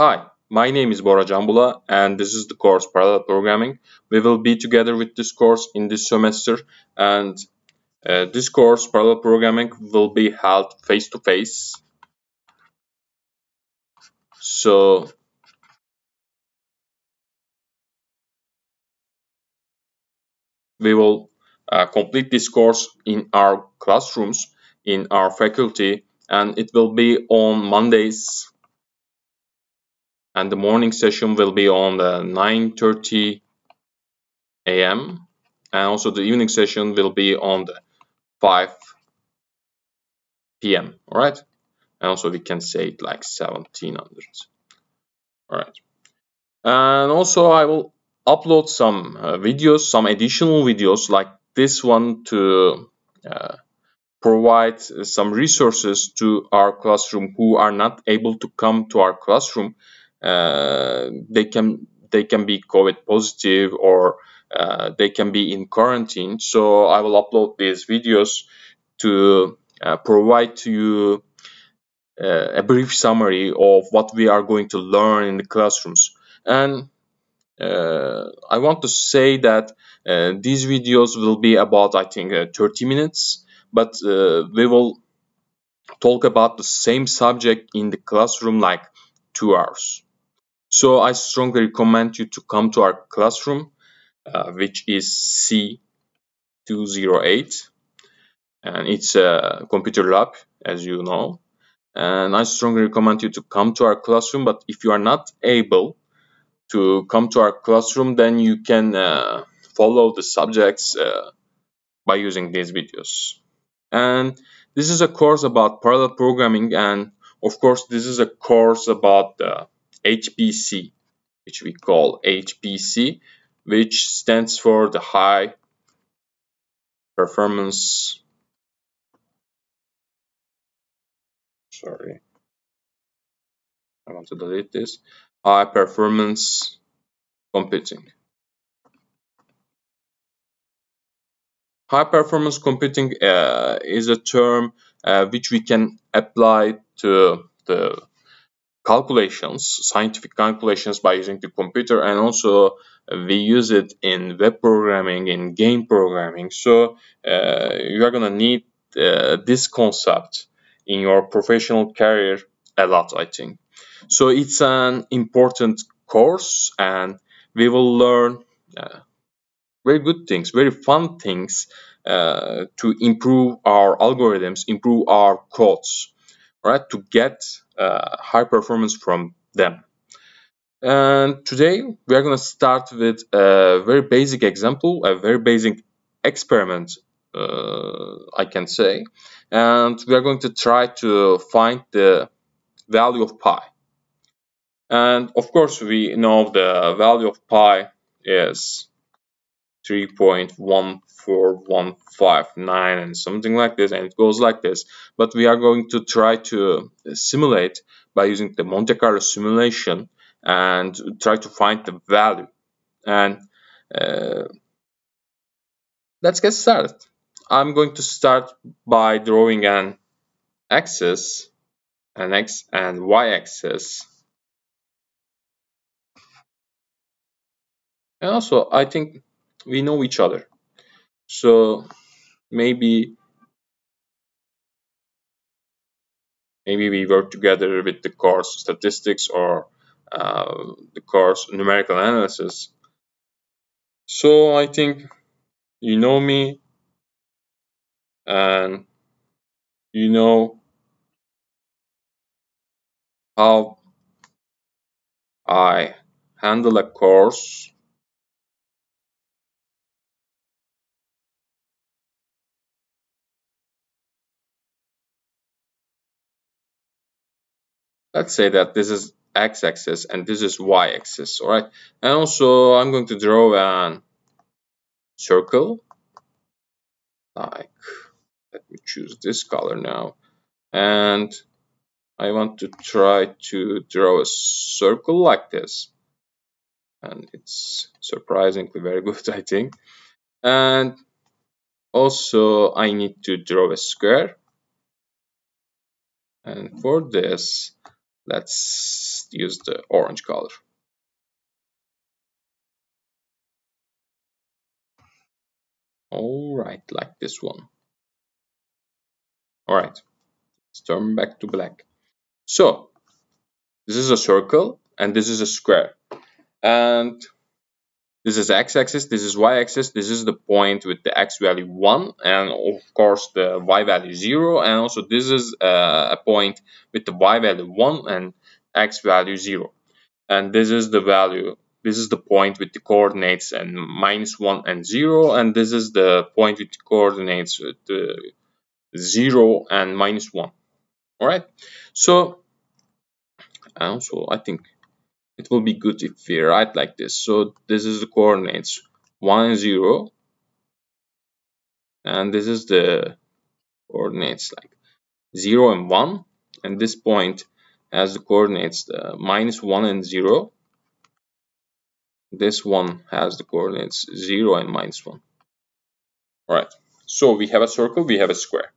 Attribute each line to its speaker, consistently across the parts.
Speaker 1: Hi, my name is Bora Canbula and this is the course Parallel Programming. We will be together with this course in this semester and uh, this course Parallel Programming will be held face to face. So we will uh, complete this course in our classrooms in our faculty and it will be on Mondays and the morning session will be on the 9:30 a.m. and also the evening session will be on the 5 p.m. all right and also we can say it like 1700 all right and also I will upload some uh, videos some additional videos like this one to uh, provide some resources to our classroom who are not able to come to our classroom they can they can be COVID positive or uh, they can be in quarantine. So I will upload these videos to uh, provide to you uh, a brief summary of what we are going to learn in the classrooms. And uh, I want to say that uh, these videos will be about I think 30 minutes, but we will talk about the same subject in the classroom like two hours. So I strongly recommend you to come to our classroom, uh, which is C208. And it's a computer lab, as you know. And I strongly recommend you to come to our classroom. But if you are not able to come to our classroom, then you can uh, follow the subjects uh, by using these videos. And this is a course about parallel programming. And of course, this is a course about uh, HPC, which we call HPC, which stands for the high performance sorry. I want to delete this. High performance computing. High performance computing uh, is a term uh, which we can apply to the calculations, scientific calculations by using the computer and also we use it in web programming, in game programming. So uh, you are gonna need uh, this concept in your professional career a lot, I think. So it's an important course and we will learn uh, very good things, very fun things uh, to improve our algorithms, improve our codes, right? To get high performance from them. And today we are going to start with a very basic example, a very basic experiment, uh, I can say. And we are going to try to find the value of pi. And of course, we know the value of pi is 3.1415 and something like this and it goes like this. But we are going to try to simulate by using the Monte Carlo simulation and try to find the value. And uh, let's get started. I'm going to start by drawing an axis an x and y axis. And also I think we know each other. So maybe maybe we work together with the course statistics or uh, the course numerical analysis. So I think you know me and you know how I handle a course let's say that this is x-axis and this is y-axis all right? And also I'm going to draw a circle like let me choose this color now. And I want to try to draw a circle like this. And it's surprisingly very good I think. And also I need to draw a square. And for this let's use the orange color. Alright, like this one. Alright, let's turn back to black. So, this is a circle and this is a square. And this is x-axis, this is y-axis, this is the point with the x value 1 and of course the y value 0 and also this is uh, a point with the y value 1 and x value 0 and this is the value this is the point with the coordinates and minus 1 and 0 and this is the point with the coordinates with the 0 and minus 1 all right? So and also I think it will be good if we write like this. So this is the coordinates. 1 and 0 and this is the coordinates like 0 and 1 and this point has the coordinates the minus 1 and 0 this one has the coordinates 0 and minus 1 alright. So we have a circle we have a square.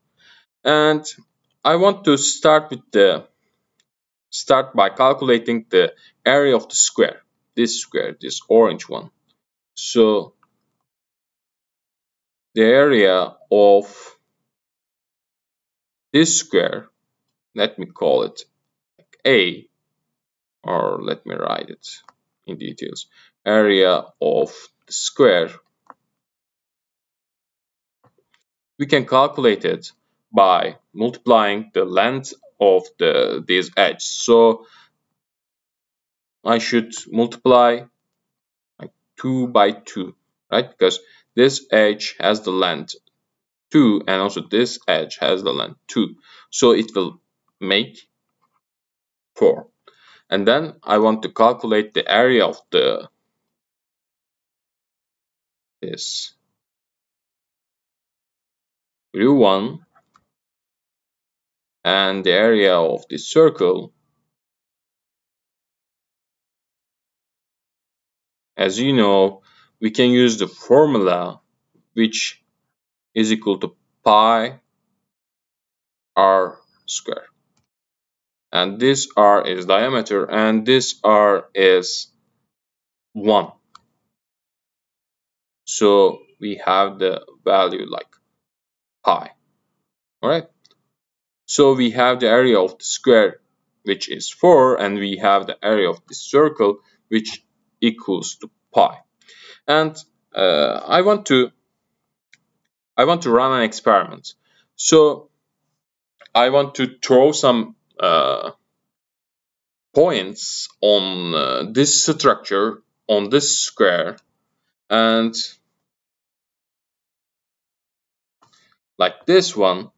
Speaker 1: And I want to start with the start by calculating the area of the square. This square this orange one. So the area of this square let me call it a or let me write it in details. Area of the square we can calculate it by multiplying the length of the this edge. So I should multiply like 2 by 2 right? Because this edge has the length 2 and also this edge has the length 2 so it will make 4 and then I want to calculate the area of the this. Blue one and the area of the circle as you know we can use the formula which is equal to pi r square. And this r is diameter and this r is 1 so we have the value like pi. All right so we have the area of the square which is 4 and we have the area of the circle which equals to pi. And uh, I want to I want to run an experiment. So I want to throw some uh, points on uh, this structure on this square and like this one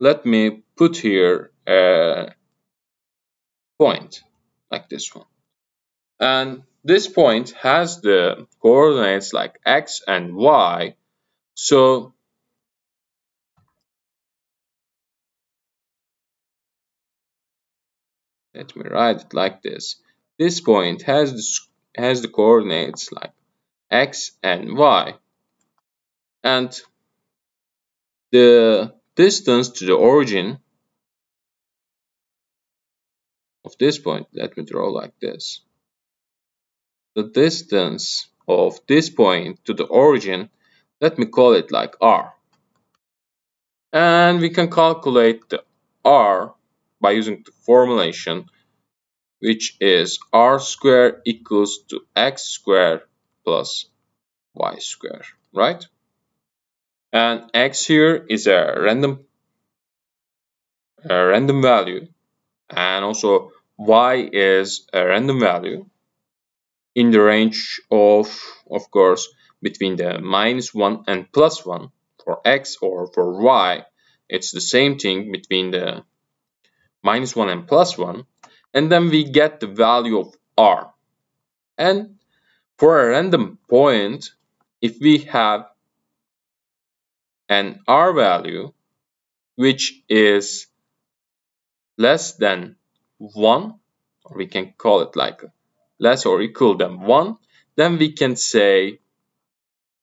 Speaker 1: let me put here a point like this one. And this point has the coordinates like x and y. So let me write it like this. This point has the, has the coordinates like x and y. And the distance to the origin of this point. Let me draw like this. The distance of this point to the origin let me call it like r. And we can calculate the r by using the formulation which is r squared equals to x squared plus y squared right and x here is a random a random value. And also y is a random value in the range of of course between the minus 1 and plus 1 for x or for y it's the same thing between the minus 1 and plus 1 and then we get the value of r. And for a random point if we have an r value which is less than 1 or we can call it like less or equal than 1 then we can say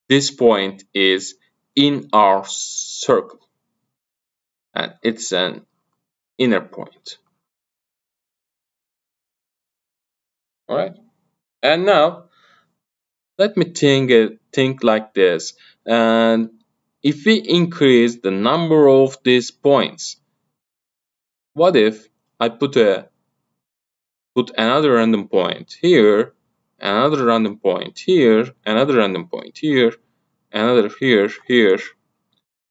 Speaker 1: this point is in our circle and it's an inner point All right. And now let me think it, think like this. And if we increase the number of these points, what if I put a put another random point here, another random point here, another random point here, another here, here,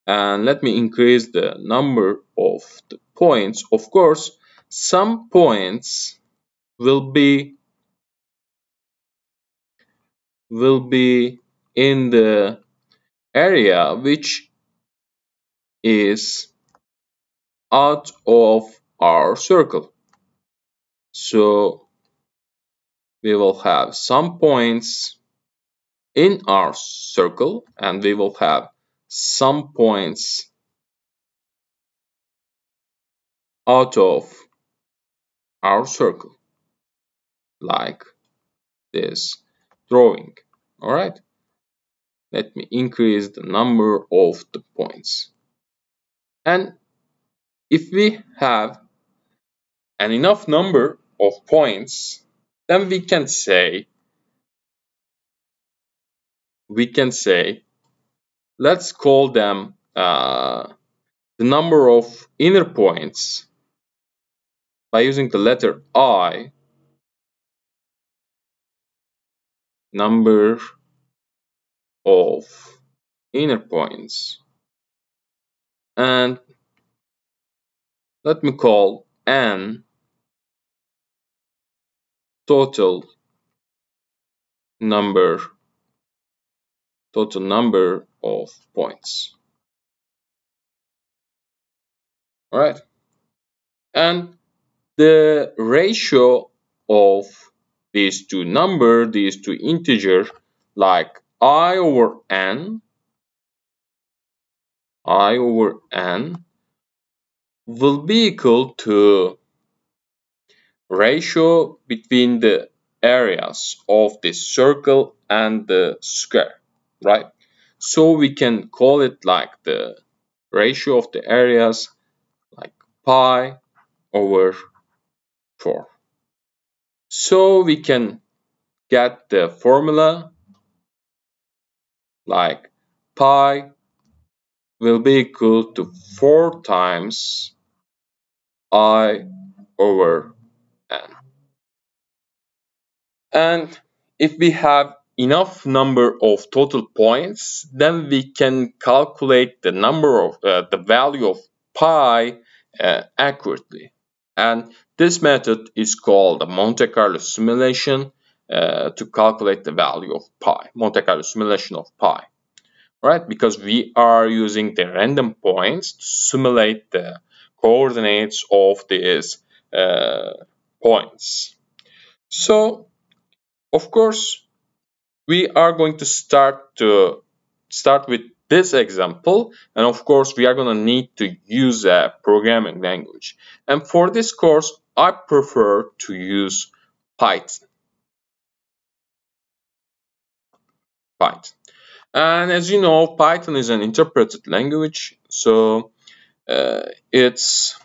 Speaker 1: and let me increase the number of the points. Of course, some points will be will be in the area which is out of our circle. So we will have some points in our circle and we will have some points out of our circle like this drawing all right let me increase the number of the points. And if we have an enough number of points then we can say we can say let's call them uh, the number of inner points by using the letter i. Number of inner points. And let me call n total number total number of points. All right and the ratio of these two number these two integer like i over n. I over n will be equal to ratio between the areas of this circle and the square right? So we can call it like the ratio of the areas like pi over 4 so we can get the formula like pi will be equal to 4 times i over n. And if we have enough number of total points, then we can calculate the number of uh, the value of pi uh, accurately. And this method is called the Monte Carlo simulation uh, to calculate the value of pi, Monte Carlo simulation of pi right? Because we are using the random points to simulate the coordinates of these uh, points. So, of course, we are going to start to start with this example and of course we are going to need to use a programming language and for this course I prefer to use Python. Python. And as you know, Python is an interpreted language, so uh, it's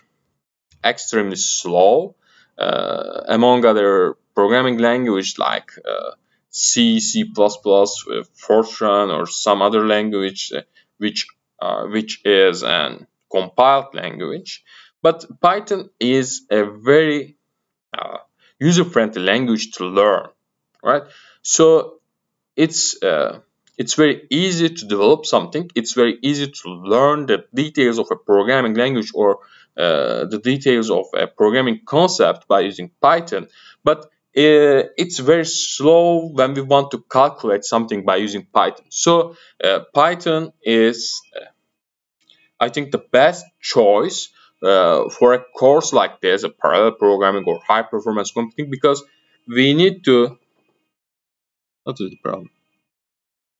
Speaker 1: extremely slow uh, among other programming language like uh, C, C++, Fortran, or some other language uh, which uh, which is an compiled language. But Python is a very uh, user-friendly language to learn, right? So it's it's very easy to develop something. It's very easy to learn the details of a programming language or uh, the details of a programming concept by using Python. But uh, it's very slow when we want to calculate something by using Python. So uh, Python is, uh, I think, the best choice uh, for a course like this, a parallel programming or high performance computing, because we need to. What is the problem?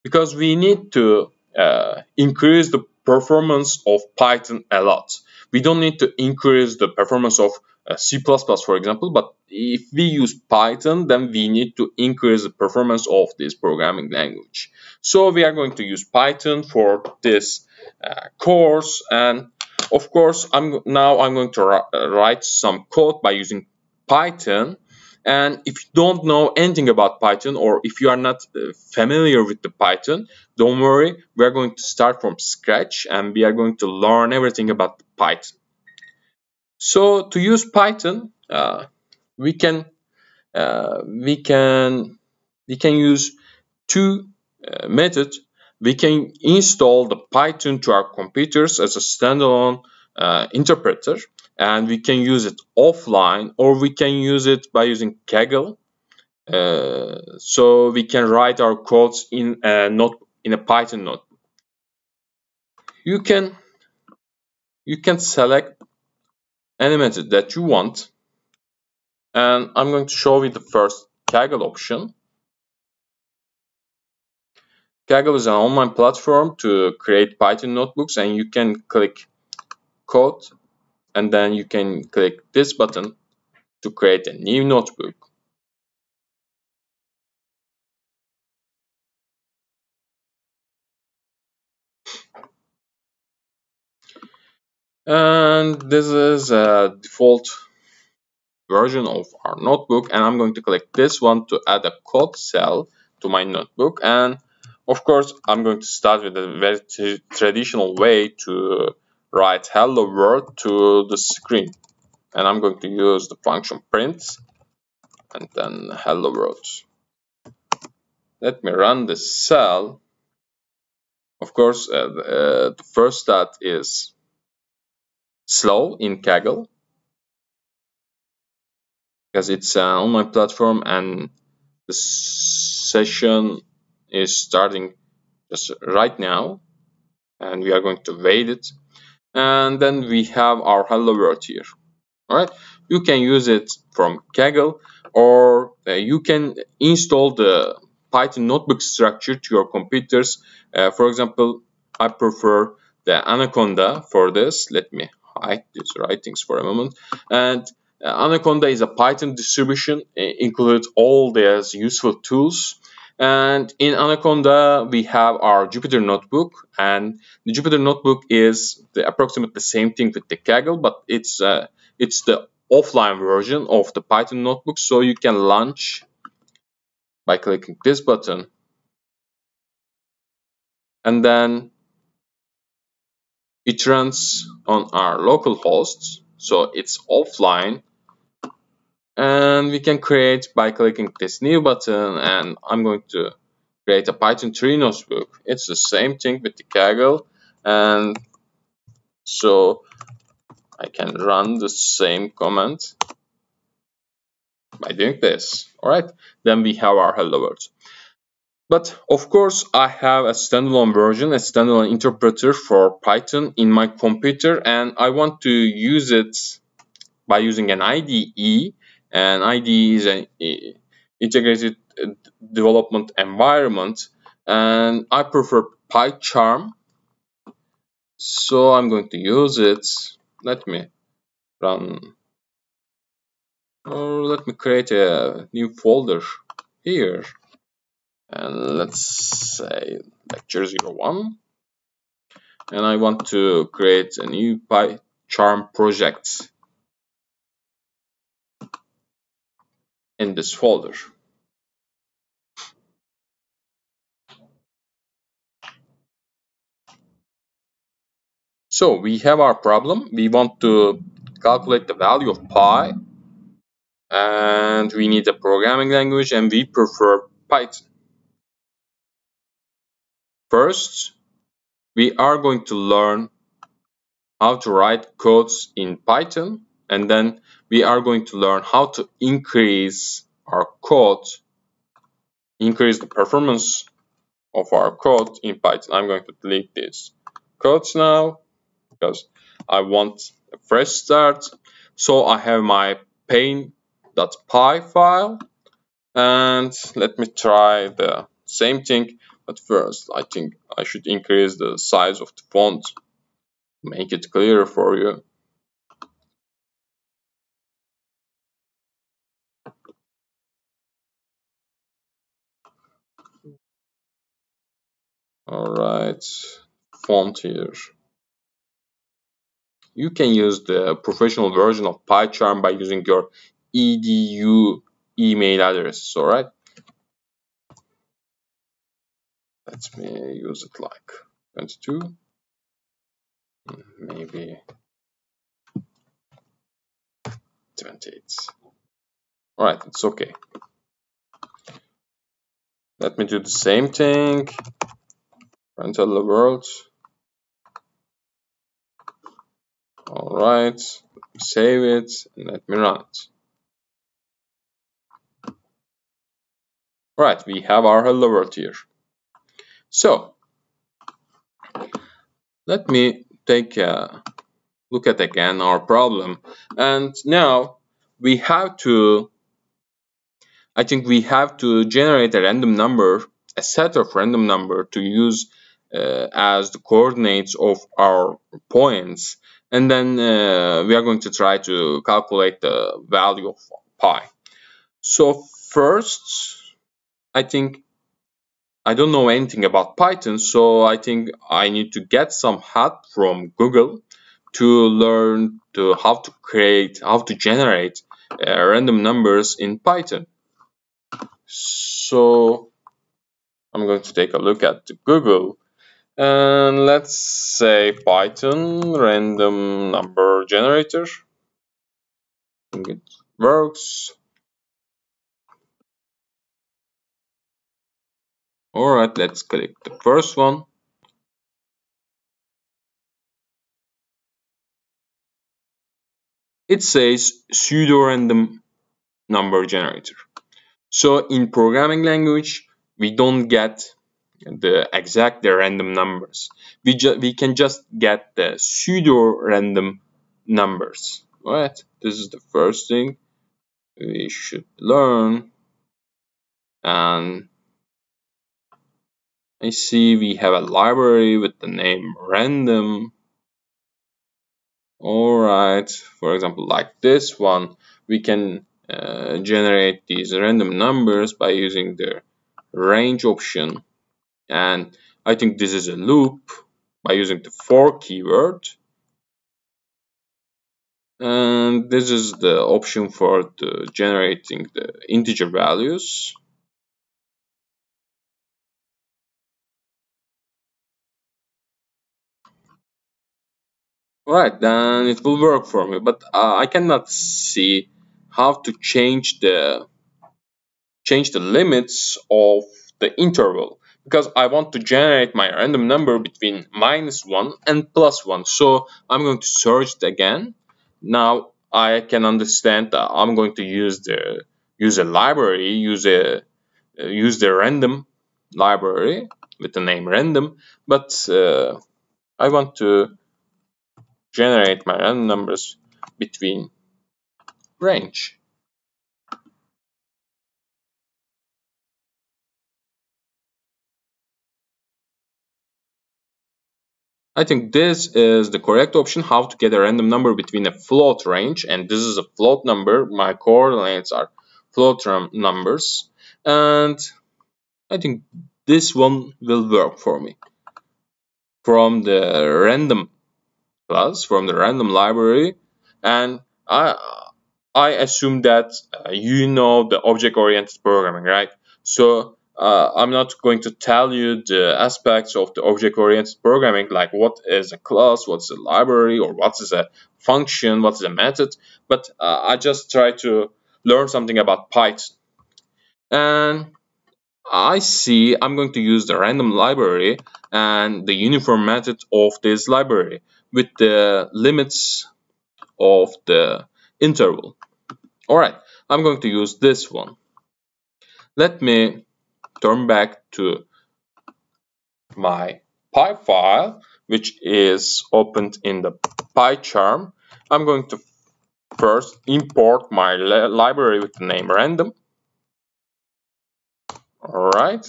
Speaker 1: because we need to uh, increase the performance of Python a lot. We don't need to increase the performance of uh, C++, for example, but if we use Python, then we need to increase the performance of this programming language. So we are going to use Python for this uh, course, and of course, I'm now I'm going to write some code by using Python. And if you don't know anything about Python or if you are not uh, familiar with the Python, don't worry, we are going to start from scratch and we are going to learn everything about Python. So to use Python, uh, we can uh, we can we can use two uh, methods. We can install the Python to our computers as a standalone uh, interpreter and we can use it offline or we can use it by using Kaggle. Uh, so we can write our codes in a note in a Python notebook. You can you can select any method that you want and I'm going to show you the first Kaggle option. Kaggle is an online platform to create Python notebooks and you can click code and then you can click this button to create a new notebook. And this is a default version of our notebook and I'm going to click this one to add a code cell to my notebook and of course I'm going to start with a very traditional way to write hello world to the screen. And I'm going to use the function print and then hello world. Let me run the cell. Of course uh, uh, the first stat is slow in Kaggle. Because it's an online platform and the session is starting just right now. And we are going to wait it and then we have our hello world here. All right you can use it from kaggle or uh, you can install the python notebook structure to your computers. Uh, for example i prefer the anaconda for this. Let me hide these writings for a moment. And uh, anaconda is a python distribution it includes all these useful tools and in Anaconda, we have our Jupyter Notebook, and the Jupyter Notebook is the approximately the same thing with the Kaggle, but it's uh, it's the offline version of the Python notebook. So you can launch by clicking this button, and then it runs on our local hosts, so it's offline and we can create by clicking this new button and I'm going to create a Python 3 notebook. It's the same thing with the Kaggle and so I can run the same command by doing this. Alright, then we have our hello world. But of course, I have a standalone version, a standalone interpreter for Python in my computer and I want to use it by using an IDE and IDE is an integrated uh, development environment and I prefer PyCharm. So I'm going to use it. Let me run or let me create a new folder here. And let's say lecture 01 and I want to create a new PyCharm project in this folder. So we have our problem. We want to calculate the value of pi and we need a programming language and we prefer Python. First, we are going to learn how to write codes in Python and then we are going to learn how to increase our code, increase the performance of our code in Python. I'm going to delete this codes now because I want a fresh start. So I have my main.py file and let me try the same thing but first I think I should increase the size of the font make it clearer for you Alright, font here. You can use the professional version of PyCharm by using your edu email address all right? Let me use it like 22, maybe 28. All right, it's okay. Let me do the same thing. Run hello world. All right, save it and let me run it. All right, we have our hello world here. So let me take a look at again our problem and now we have to I think we have to generate a random number a set of random number to use uh, as the coordinates of our points. And then uh, we are going to try to calculate the value of pi. So first I think I don't know anything about Python, so I think I need to get some help from Google to learn to how to create, how to generate uh, random numbers in Python. So I'm going to take a look at Google and let's say Python random number generator. it works. Alright, let's click the first one. It says pseudo-random number generator. So in programming language, we don't get the exact the random numbers. We, we can just get the pseudo-random numbers. Right? This is the first thing we should learn. And I see we have a library with the name random. Alright, for example, like this one, we can uh, generate these random numbers by using the range option. And I think this is a loop by using the for keyword. And this is the option for the generating the integer values. Right, then it will work for me, but uh, I cannot see how to change the change the limits of the interval because I want to generate my random number between minus 1 and plus 1. So I'm going to search it again. Now I can understand that I'm going to use the use a library, use a uh, use the random library with the name random, but uh, I want to generate my random numbers between range. I think this is the correct option how to get a random number between a float range and this is a float number. My coordinates are float numbers and I think this one will work for me. From the random class from the random library and I I assume that uh, you know the object-oriented programming right? So uh, I'm not going to tell you the aspects of the object-oriented programming like what is a class what's a library or what is a function what is a method but uh, I just try to learn something about Python and I see I'm going to use the random library and the uniform method of this library with the limits of the interval. Alright, I'm going to use this one. Let me turn back to my Py file, which is opened in the PyCharm. I'm going to first import my library with the name random. Alright.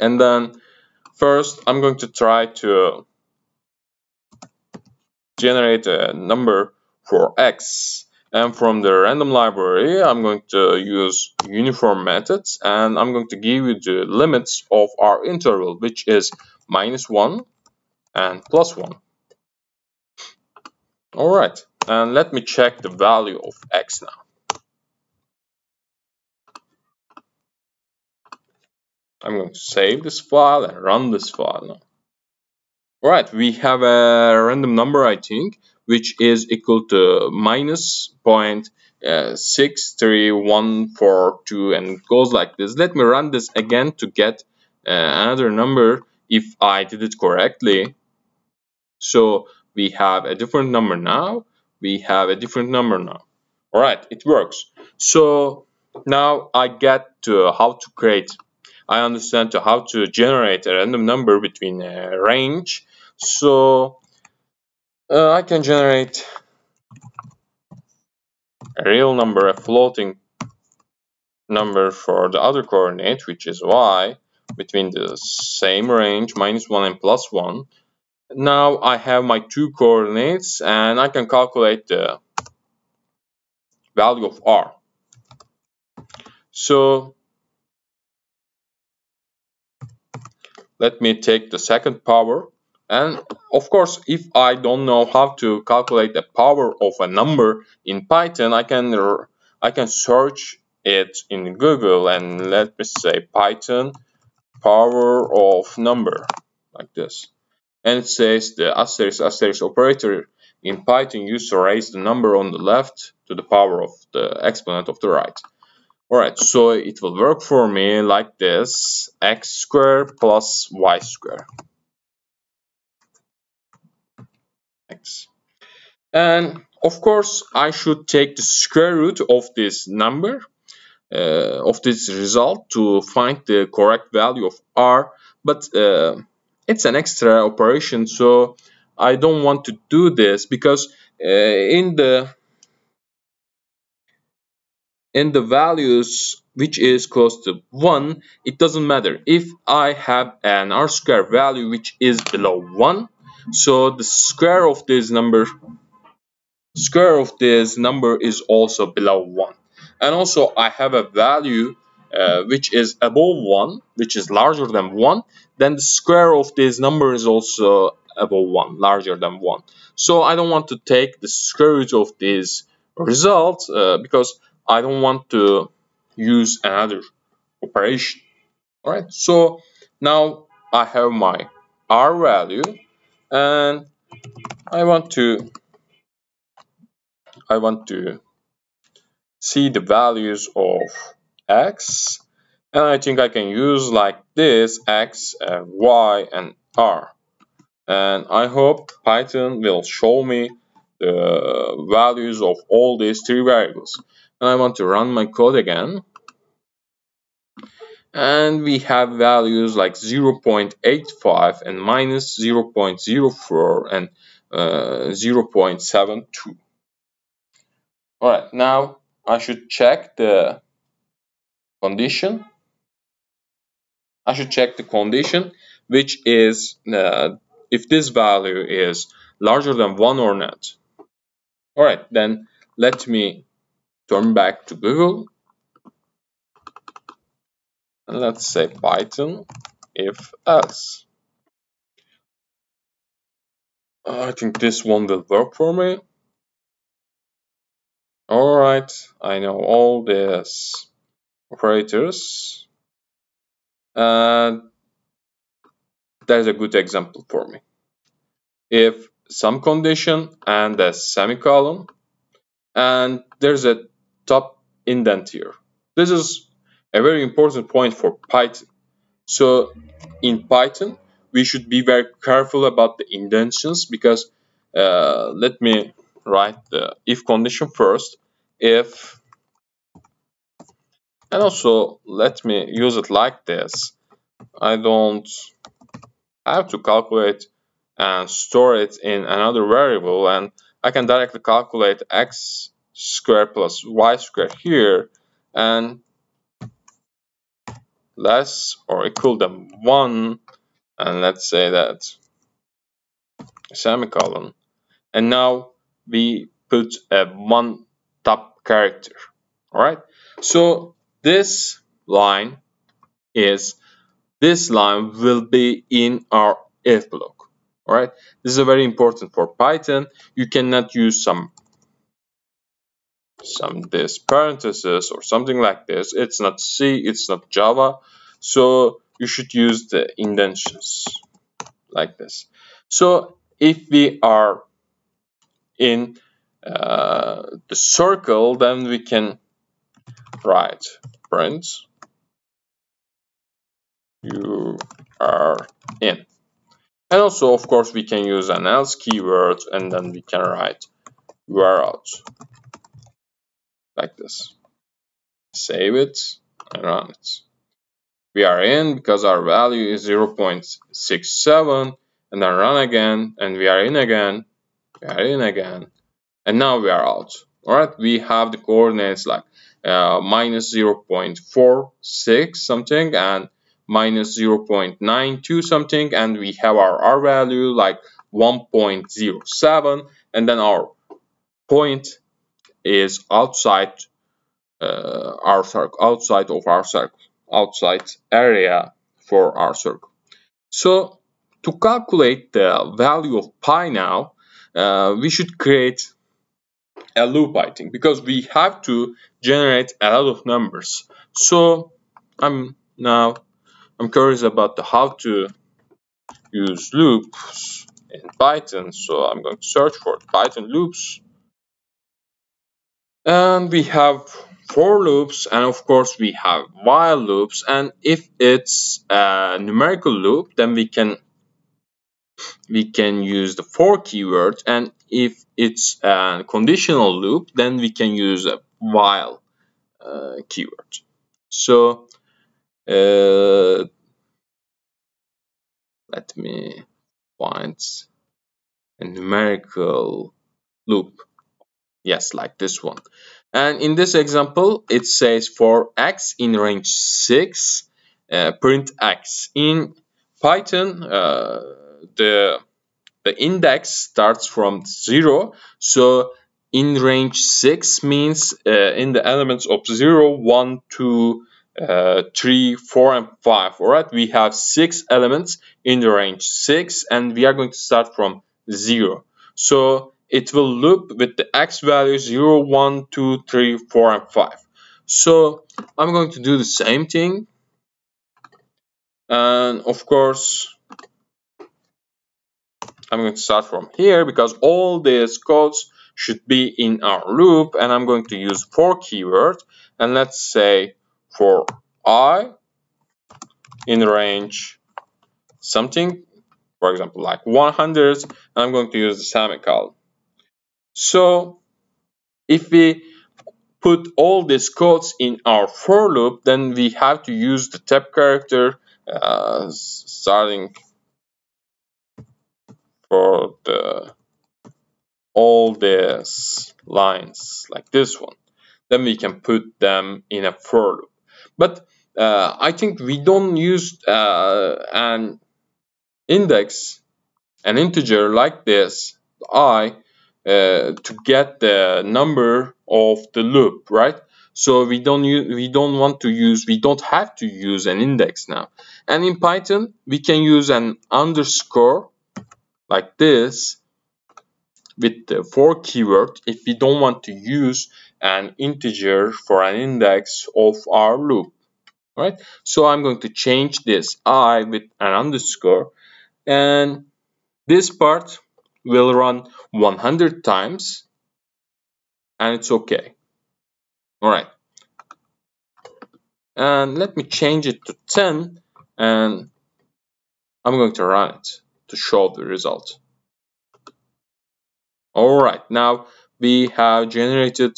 Speaker 1: And then first I'm going to try to generate a number for x and from the random library I'm going to use uniform methods and I'm going to give you the limits of our interval which is minus 1 and plus 1 alright and let me check the value of x now. I'm going to save this file and run this file now. Alright, we have a random number I think which is equal to minus uh, six three one four two and goes like this. Let me run this again to get uh, another number if I did it correctly. So we have a different number now. We have a different number now. All right it works. So now I get to how to create. I understand to how to generate a random number between a range. So uh, I can generate a real number a floating number for the other coordinate which is y between the same range minus 1 and plus 1 now I have my two coordinates and I can calculate the value of r. So let me take the second power and of course if I don't know how to calculate the power of a number in Python I can I can search it in Google and let me say Python power of number like this and it says the asterisk asterisk operator in Python used to raise the number on the left to the power of the exponent of the right. Alright, so it will work for me like this, x squared plus y squared. And of course, I should take the square root of this number, uh, of this result to find the correct value of r, but uh, it's an extra operation so I don't want to do this because uh, in the in the values which is close to 1 it doesn't matter. If I have an r square value which is below 1 so the square of this number square of this number is also below 1 and also I have a value uh, which is above 1 which is larger than 1 then the square of this number is also above 1 larger than 1 so I don't want to take the square root of this result uh, because I don't want to use another operation. Alright so now I have my r value and I want to I want to see the values of x. And I think I can use like this x, uh, y and r. And I hope Python will show me the values of all these three variables. And I want to run my code again and we have values like 0.85 and minus 0.04 and uh, 0.72 alright now I should check the condition. I should check the condition which is uh, if this value is larger than 1 or not. Alright, then let me turn back to Google let's say Python if else. I think this one will work for me. Alright, I know all these operators and there's a good example for me. If some condition and a semicolon and there's a top indent here. This is a very important point for Python. So in Python, we should be very careful about the indentions because uh, let me write the if condition first. If and also let me use it like this I don't have to calculate and store it in another variable and I can directly calculate x squared plus y squared here and less or equal than 1 and let's say that semicolon. And now we put a one top character alright? So this line is this line will be in our if block alright? This is very important for Python. You cannot use some some this parenthesis or something like this. It's not C, it's not Java. So you should use the indentions like this. So if we are in uh, the circle, then we can write print you are in. And also, of course, we can use an else keyword and then we can write you are out like this. Save it and run it. We are in because our value is 0.67 and then run again and we are in again, we are in again and now we are out. Alright, we have the coordinates like uh, minus 0.46 something and minus 0.92 something and we have our R value like 1.07 and then our point is outside uh, our circle, outside of our circle, outside area for our circle. So to calculate the value of pi now, uh, we should create a loop, I think, because we have to generate a lot of numbers. So I'm now I'm curious about the how to use loops in Python. So I'm going to search for Python loops and we have for loops and of course we have while loops. And if it's a numerical loop then we can we can use the for keyword and if it's a conditional loop then we can use a while uh, keyword. So uh, let me find a numerical loop Yes, like this one. And in this example, it says for x in range 6, uh, print x. In Python, uh, the, the index starts from 0. So in range 6 means uh, in the elements of 0, 1, 2, uh, 3, 4, and 5. Alright, we have 6 elements in the range 6 and we are going to start from 0. So it will loop with the x values 0, 1, 2, 3, 4, and 5. So I'm going to do the same thing. And of course, I'm going to start from here because all these codes should be in our loop and I'm going to use for keyword and let's say for i in range something for example like 100 I'm going to use the semicolon so if we put all these codes in our for loop, then we have to use the tab character uh, starting for the all these lines like this one. Then we can put them in a for loop. But uh, I think we don't use uh, an index, an integer like this, i, uh, to get the number of the loop, right? So we don't use, we don't want to use, we don't have to use an index now. And in Python, we can use an underscore like this with the for keyword if we don't want to use an integer for an index of our loop, right? So I'm going to change this i with an underscore and this part will run 100 times and it's okay. Alright. And let me change it to 10 and I'm going to run it to show the result. Alright, now we have generated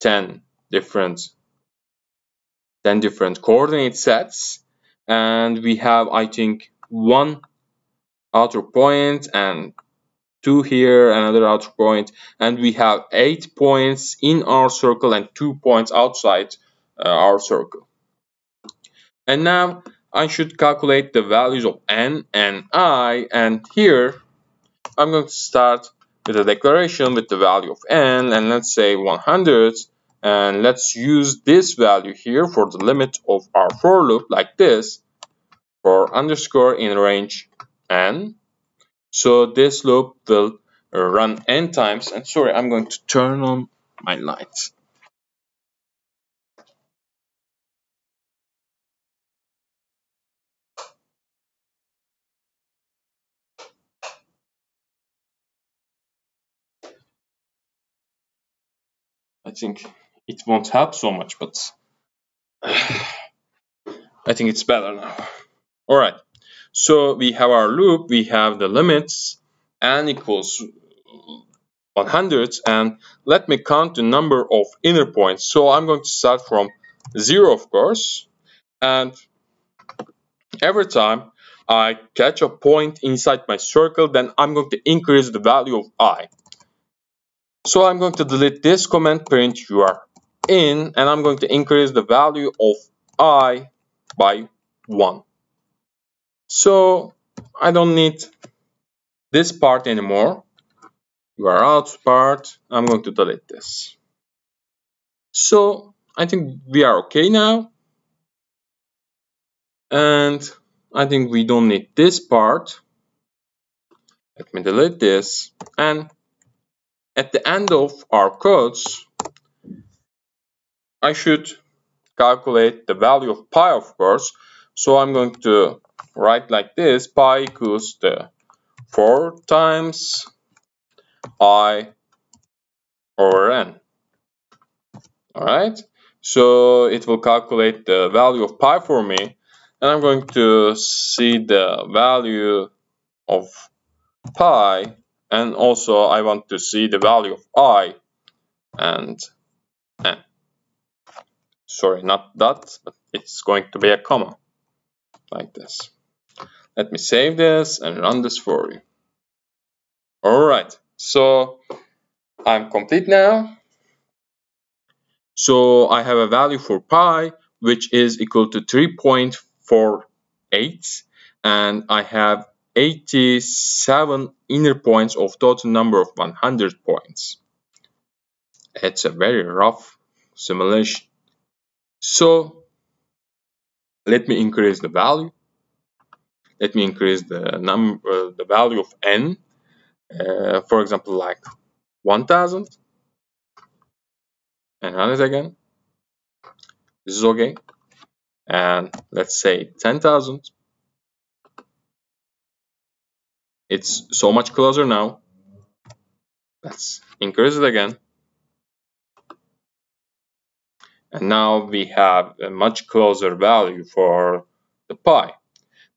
Speaker 1: 10 different 10 different coordinate sets and we have I think one outer point and 2 here, another outer point, and we have 8 points in our circle and 2 points outside uh, our circle. And now I should calculate the values of n and i, and here I'm going to start with a declaration with the value of n, and let's say 100, and let's use this value here for the limit of our for loop like this, for underscore in range n, so this loop will run n times. And sorry, I'm going to turn on my lights. I think it won't help so much, but I think it's better now. Alright, so we have our loop, we have the limits n equals 100 and let me count the number of inner points. So I'm going to start from 0 of course and every time I catch a point inside my circle then I'm going to increase the value of i. So I'm going to delete this comment print you are in and I'm going to increase the value of i by 1. So I don't need this part anymore. You are out part. I'm going to delete this. So I think we are okay now. And I think we don't need this part. Let me delete this. And at the end of our codes, I should calculate the value of pi, of course. So I'm going to write like this, pi equals the 4 times i over n. Alright, so it will calculate the value of pi for me, and I'm going to see the value of pi, and also I want to see the value of i and n. Sorry not that but it's going to be a comma like this let me save this and run this for you. All right so i'm complete now. So i have a value for pi which is equal to 3.48 and i have 87 inner points of total number of 100 points. It's a very rough simulation. So let me increase the value. Let me increase the number, uh, the value of n. Uh, for example, like 1000. And run it again. This is okay. And let's say 10,000. It's so much closer now. Let's increase it again. and now we have a much closer value for the pi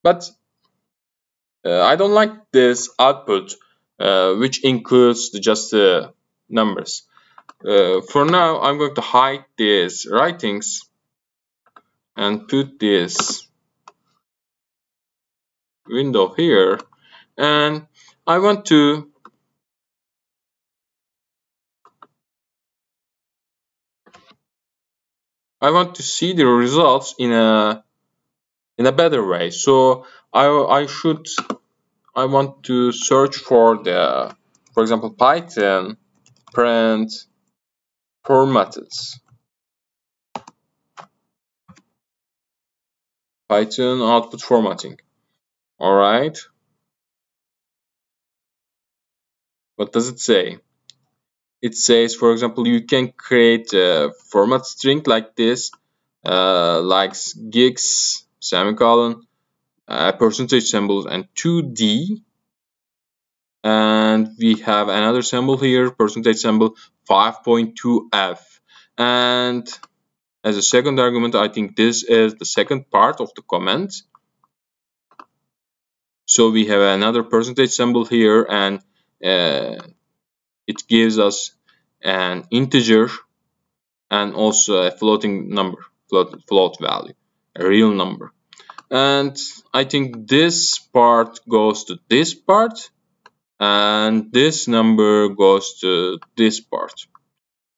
Speaker 1: but I don't like this output uh, which includes just the numbers. Uh, for now I'm going to hide these writings and put this window here. And I want to I want to see the results in a in a better way. So I I should I want to search for the for example Python print formatted Python output formatting. All right. What does it say? it says for example you can create a format string like this uh, like gigs semicolon uh, percentage symbols and 2d and we have another symbol here percentage symbol 5.2f and as a second argument I think this is the second part of the comment. So we have another percentage symbol here and uh, it gives us an integer and also a floating number float, float value a real number. And I think this part goes to this part and this number goes to this part.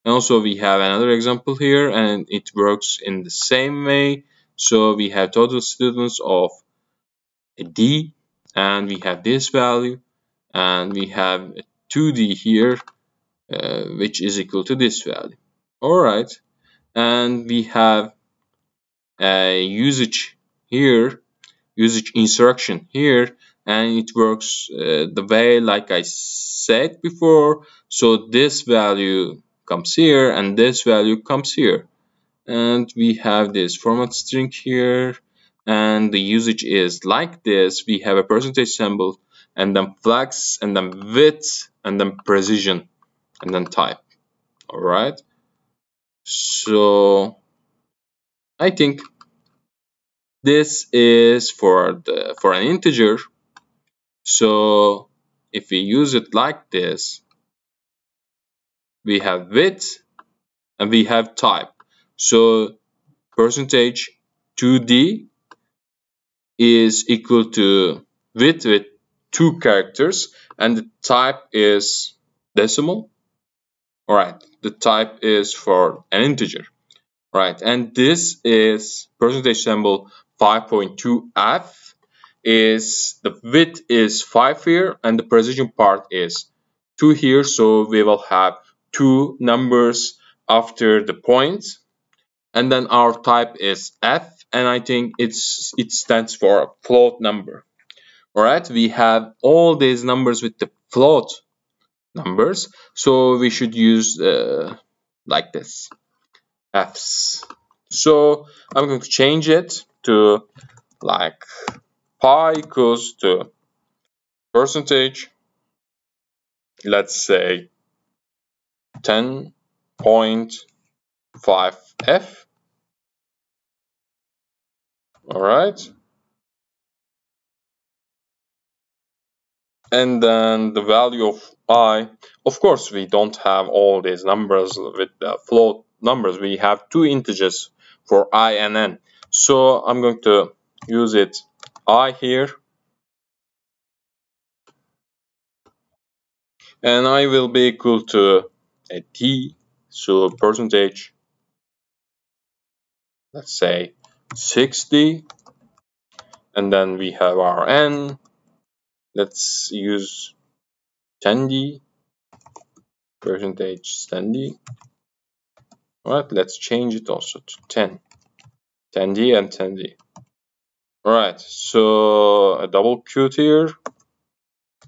Speaker 1: And also we have another example here and it works in the same way. So we have total students of a D and we have this value and we have 2d here uh, which is equal to this value. All right. And we have a usage here usage instruction here and it works uh, the way like I said before. So this value comes here and this value comes here. And we have this format string here and the usage is like this. We have a percentage symbol and then flex and then width and then precision and then type. All right? So I think this is for the for an integer. So if we use it like this we have width and we have type. So percentage 2d is equal to width with two characters and the type is decimal. All right the type is for an integer right. And this is percentage symbol 5.2f is the width is 5 here and the precision part is 2 here. So we will have two numbers after the point and then our type is f and I think it's it stands for a float number. Alright we have all these numbers with the float numbers. So we should use uh, like this so I'm going to change it to like pi equals to percentage let's say 10.5f all right. And then the value of i of course we don't have all these numbers with the float numbers. We have two integers for i and n. So i'm going to use it i here. And i will be equal to a t. So percentage let's say 60 and then we have our n. Let's use 10d percentage 10d alright let's change it also to 10 10d and 10d alright so a double quote here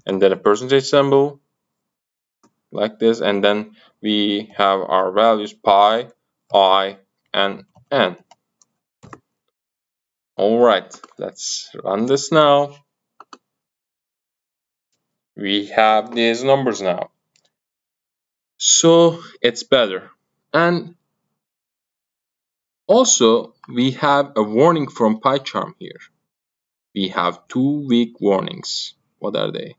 Speaker 1: and then a percentage symbol like this and then we have our values pi i and n Alright, let's run this now. We have these numbers now. So it's better. And also we have a warning from PyCharm here. We have two weak warnings. What are they?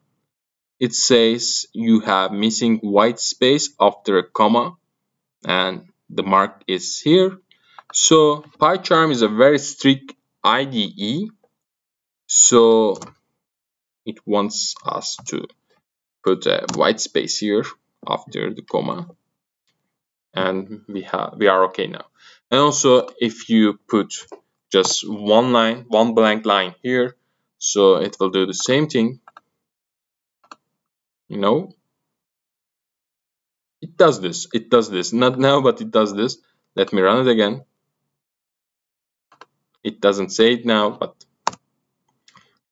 Speaker 1: It says you have missing white space after a comma and the mark is here. So PyCharm is a very strict IDE so it wants us to put a white space here after the comma and we have we are okay now and also if you put just one line one blank line here so it will do the same thing. You know? It does this it does this. Not now but it does this. Let me run it again. It doesn't say it now but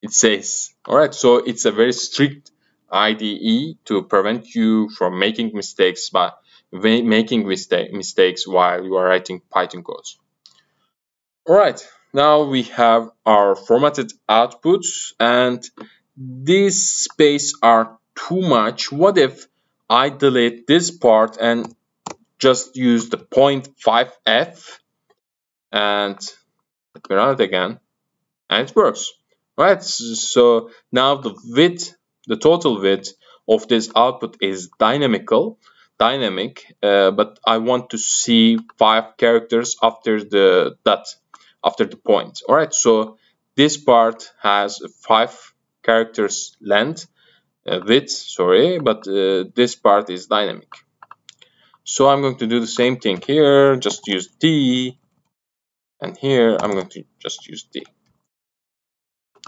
Speaker 1: it says. All right so it's a very strict IDE to prevent you from making mistakes by making mistake, mistakes while you are writing Python codes. All right now we have our formatted outputs and these space are too much. What if I delete this part and just use the 0.5f and let me run it again and it works. Right so now the width the total width of this output is dynamical dynamic uh, but I want to see five characters after the dot after the point all right so this part has five characters length uh, width sorry but uh, this part is dynamic so I'm going to do the same thing here just use D and here I'm going to just use D.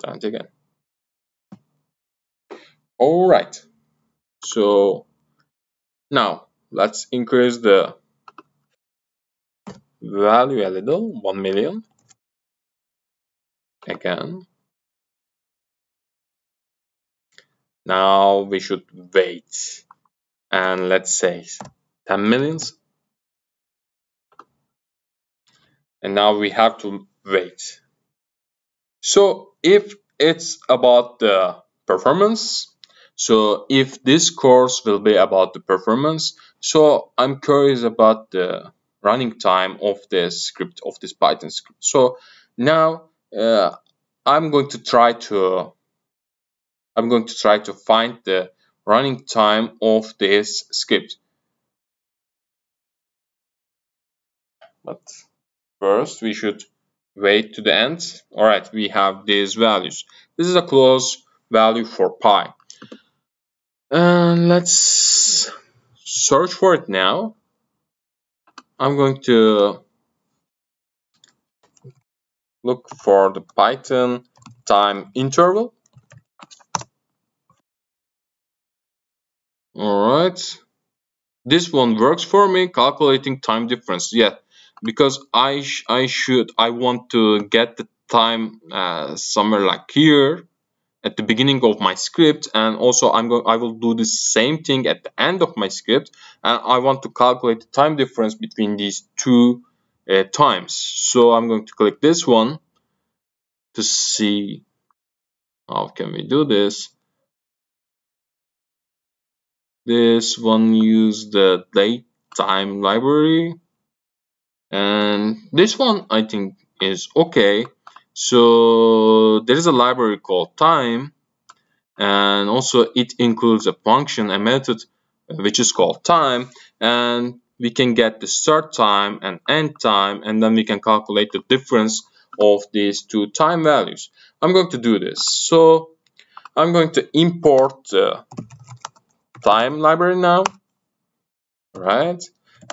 Speaker 1: And again. All right. So now let's increase the value a little, 1 million. Again. Now we should wait and let's say 10 millions. And now we have to wait. So if it's about the performance, so if this course will be about the performance, so I'm curious about the running time of this script, of this Python script. So now uh, I'm going to try to I'm going to try to find the running time of this script. But first we should wait to the end. Alright, we have these values. This is a close value for pi. And let's search for it now. I'm going to look for the Python time interval. Alright. This one works for me, calculating time difference. Yeah, because I, sh I should, I want to get the time uh, somewhere like here at the beginning of my script and also I'm going I will do the same thing at the end of my script and I want to calculate the time difference between these two uh, times. So I'm going to click this one to see how can we do this. This one use the date time library and this one I think is okay so there is a library called time and also it includes a function, a method which is called time and we can get the start time and end time and then we can calculate the difference of these two time values. I'm going to do this. So I'm going to import the time library now, right?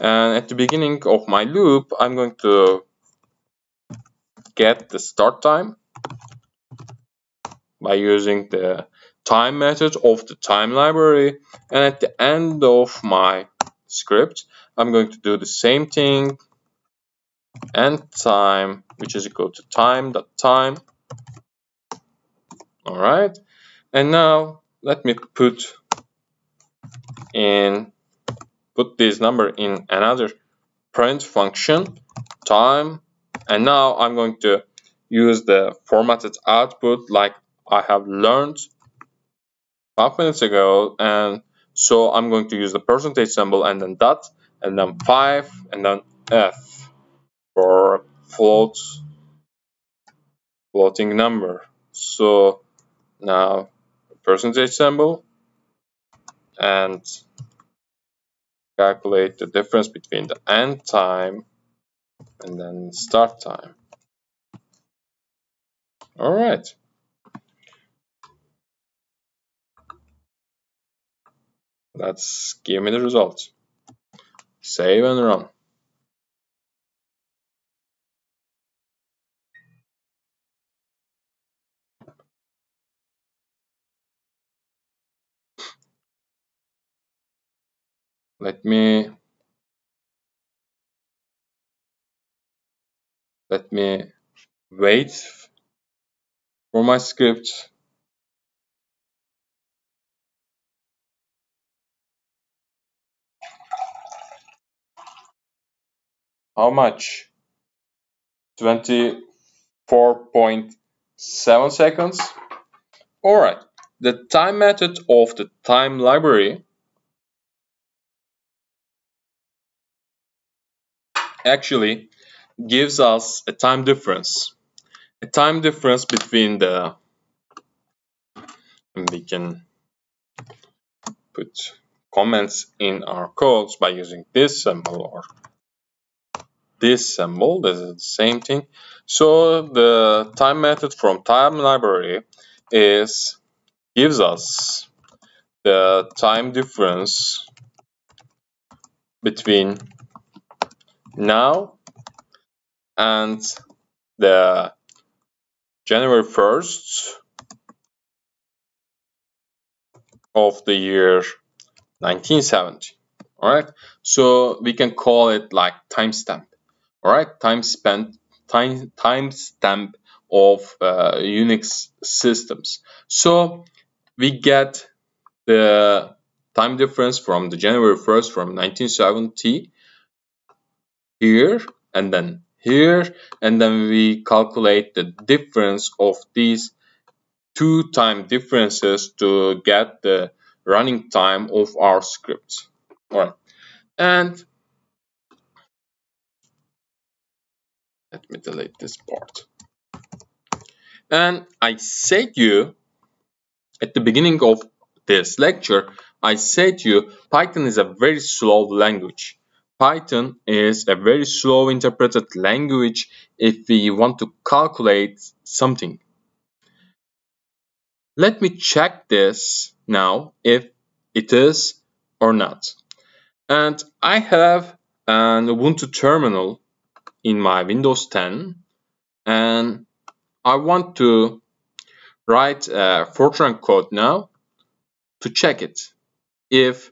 Speaker 1: And at the beginning of my loop, I'm going to get the start time by using the time method of the time library. And at the end of my script I'm going to do the same thing end time which is equal to time dot time. All right. And now let me put in put this number in another print function time and now I'm going to use the formatted output like I have learned five minutes ago. And so I'm going to use the percentage symbol and then dot and then five and then F for float floating number. So now percentage symbol and calculate the difference between the end time and then start time. All right. Let's give me the results. Save and run. Let me let me wait for my script. How much? 24.7 seconds? Alright the time method of the time library actually gives us a time difference. A time difference between the and we can put comments in our codes by using this symbol or this symbol. This is the same thing. So the time method from time library is gives us the time difference between now and the January 1st of the year 1970 all right so we can call it like timestamp all right time spent time timestamp of uh, Unix systems. So we get the time difference from the January 1st from 1970 here and then here and then we calculate the difference of these two time differences to get the running time of our script. Alright, and let me delete this part. And I said you at the beginning of this lecture, I said you Python is a very slow language. Python is a very slow interpreted language if we want to calculate something. Let me check this now if it is or not. And I have an Ubuntu terminal in my Windows 10 and I want to write a Fortran code now to check it if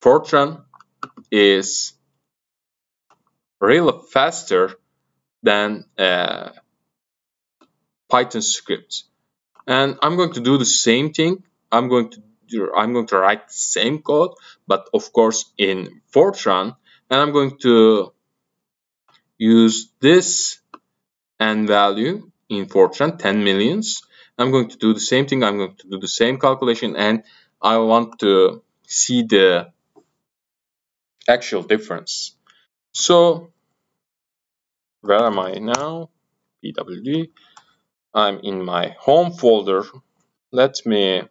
Speaker 1: Fortran is really faster than a Python script. And I'm going to do the same thing. I'm going to do, I'm going to write the same code, but of course in Fortran, and I'm going to use this n value in Fortran, 10 millions. I'm going to do the same thing. I'm going to do the same calculation, and I want to see the actual difference. So where am I now? pwd. I'm in my home folder. Let me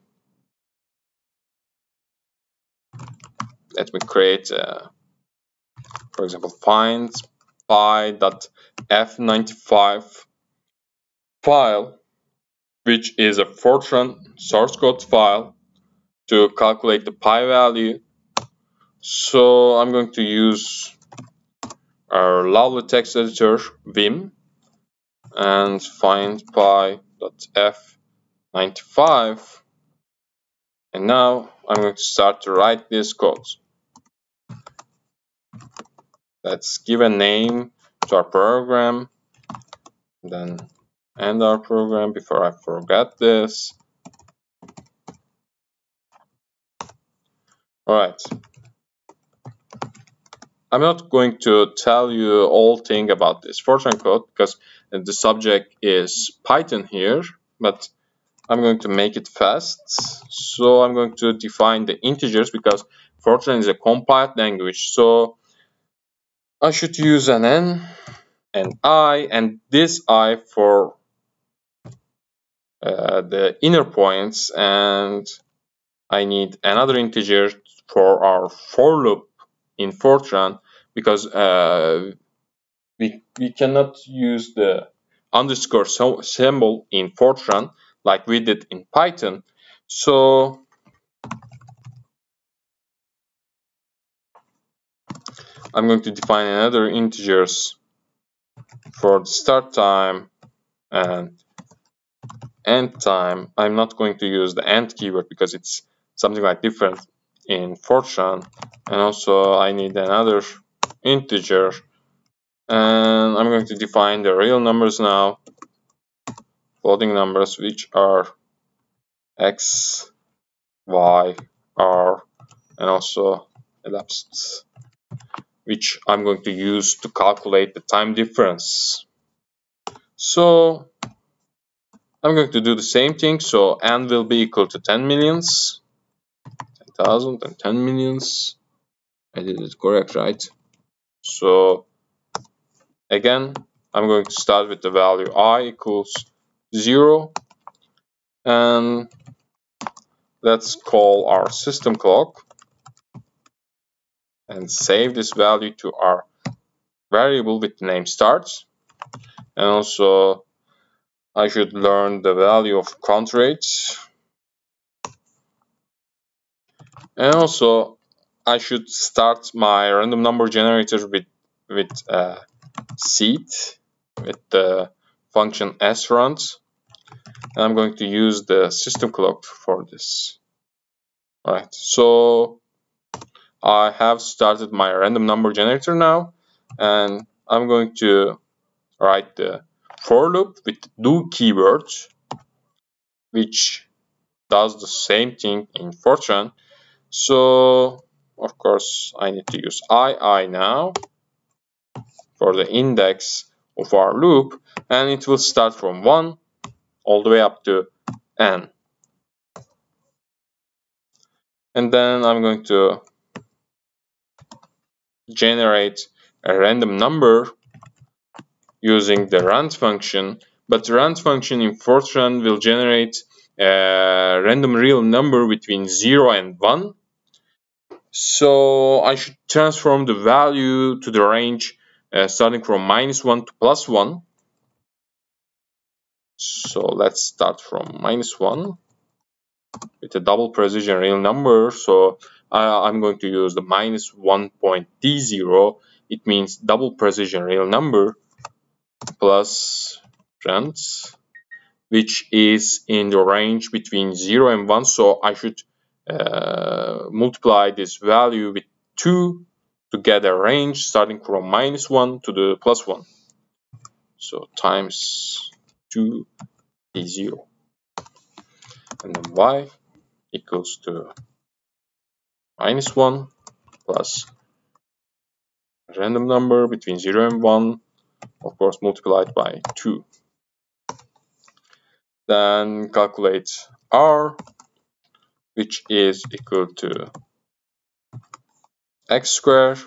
Speaker 1: let me create, a, for example, find py.f95 file, which is a Fortran source code file to calculate the pi value. So I'm going to use our lovely text editor vim and find py.f95 and now I'm going to start to write this code. Let's give a name to our program then end our program before I forget this. Alright, I'm not going to tell you all thing about this Fortran code because the subject is Python here, but I'm going to make it fast. So I'm going to define the integers because Fortran is a compiled language. So I should use an n, and i, and this i for uh, the inner points, and I need another integer for our for loop in Fortran because uh, we, we cannot use the underscore symbol in Fortran like we did in Python. So I'm going to define another integers for the start time and end time. I'm not going to use the end keyword because it's something like different in Fortran and also I need another integer. And I'm going to define the real numbers now floating numbers which are x y r and also elapsed which I'm going to use to calculate the time difference. So I'm going to do the same thing. So n will be equal to 10 millions 10,000 and 10 millions. I did it correct right? So again I'm going to start with the value i equals 0 and let's call our system clock and save this value to our variable with the name starts. And also I should learn the value of count rates and also I should start my random number generator with with uh, seed with the function srand and I'm going to use the system clock for this. Alright so I have started my random number generator now. And I'm going to write the for loop with do keyword which does the same thing in Fortran So of course I need to use i i now for the index of our loop and it will start from 1 all the way up to n. And then I'm going to generate a random number using the rand function but the rand function in Fortran will generate a random real number between 0 and 1 so I should transform the value to the range uh, starting from minus 1 to plus 1 so let's start from minus 1 with a double precision real number. So I, am going to use the minus 1.d0 it means double precision real number plus rands which is in the range between 0 and 1 so I should uh, multiply this value with 2 to get a range starting from minus 1 to the plus 1 so times 2 is 0 and then y equals to minus 1 plus random number between 0 and 1 of course multiplied by 2 then calculate r which is equal to x squared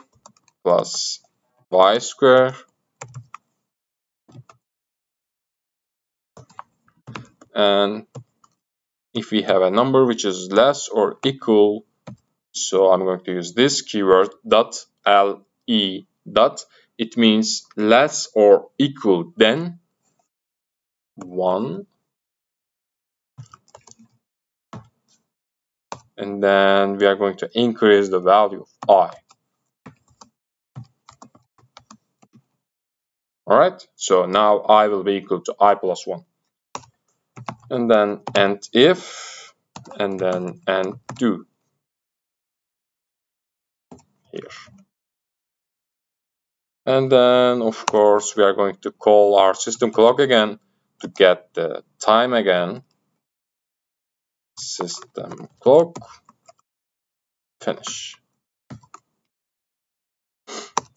Speaker 1: plus y squared and if we have a number which is less or equal so I'm going to use this keyword dot le dot it means less or equal than 1 and then we are going to increase the value of i. Alright so now i will be equal to i plus 1 and then and if and then and do. Here. And then of course we are going to call our system clock again to get the time again system clock. Finish.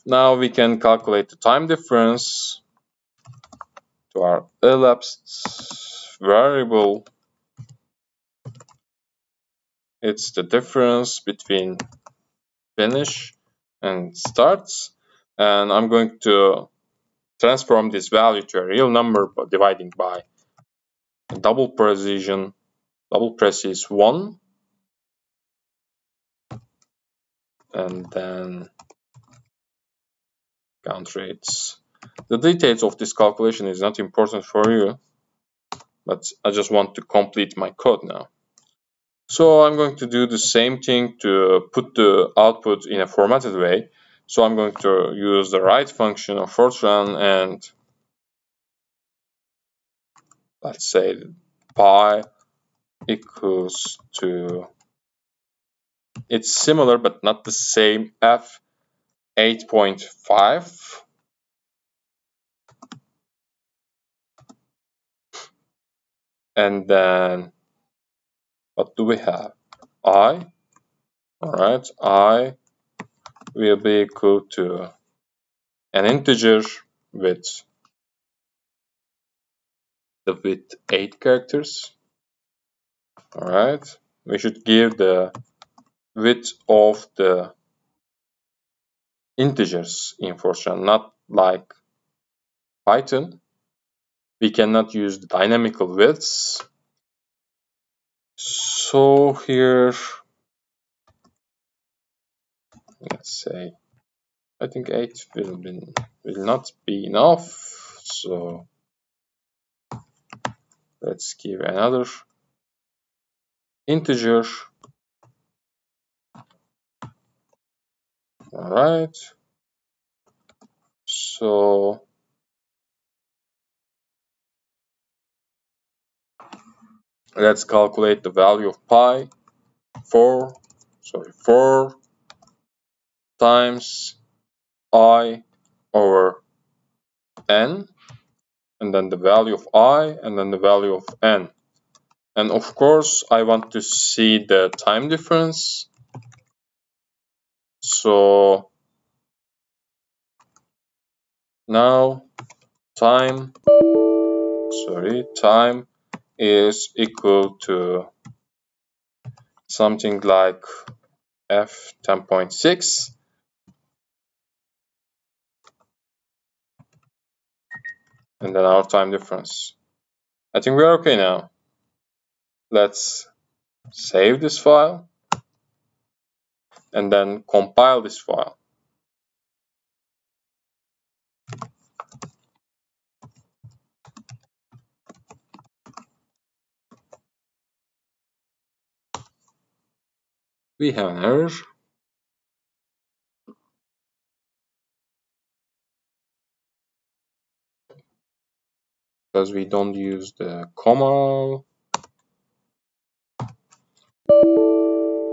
Speaker 1: Now we can calculate the time difference to our elapsed variable. It's the difference between finish and starts. And I'm going to transform this value to a real number by dividing by double precision double press is 1 and then count rates. The details of this calculation is not important for you but I just want to complete my code now. So I'm going to do the same thing to put the output in a formatted way. So I'm going to use the write function of Fortran and let's say pi equals to it's similar but not the same f 8.5 and then what do we have? I all right i will be equal to an integer with the width 8 characters all right we should give the width of the integers in Fortran not like Python. We cannot use the dynamical widths. So here let's say I think 8 will, be, will not be enough. So let's give another integer. All right so let's calculate the value of pi. 4 sorry 4 times i over n and then the value of i and then the value of n and of course I want to see the time difference. So now time sorry time is equal to something like f 10.6 and then our time difference. I think we're okay now let's save this file and then compile this file. We have an error. Because we don't use the comma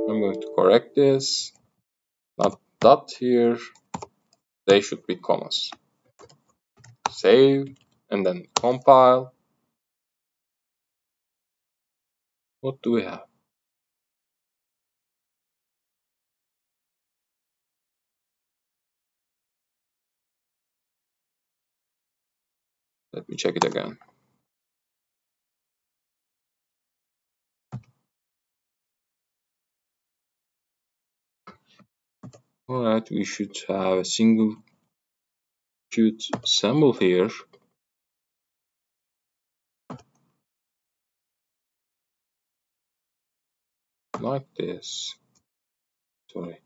Speaker 1: I'm going to correct this. Not dot here. They should be commas. Save and then compile. What do we have? Let me check it again. Alright, we should have a single quote symbol here. Like this. Sorry.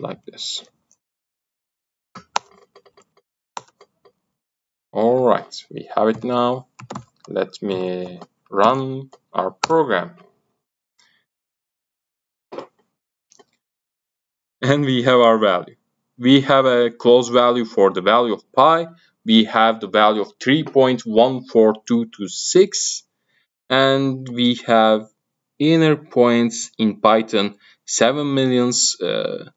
Speaker 1: like this. Alright, we have it now. Let me run our program. And we have our value. We have a close value for the value of pi. We have the value of 3.14226 and we have inner points in Python 7 millions uh,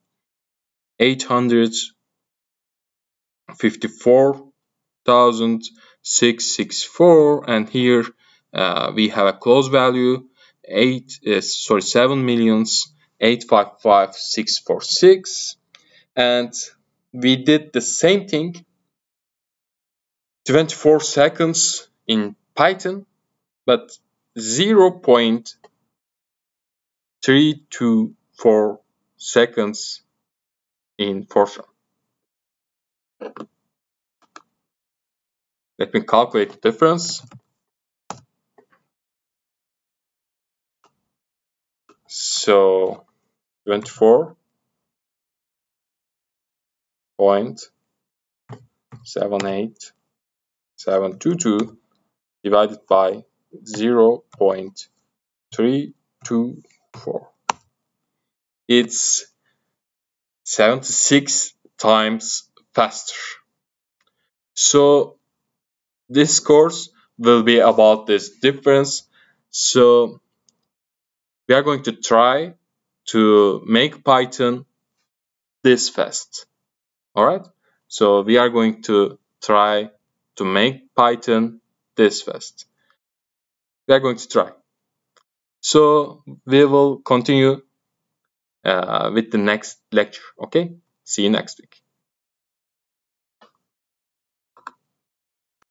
Speaker 1: 854,664 and here uh, we have a close value 8 uh, sorry 7 millions 855646 and we did the same thing 24 seconds in Python but 0.324 seconds in Fortran. Let me calculate the difference. So 24 point seven eight seven two two divided by 0 0.324. It's 76 times faster. So this course will be about this difference. So we are going to try to make Python this fast. Alright, so we are going to try to make Python this fast. We are going to try. So we will continue uh, with the next lecture. Okay, see you next week.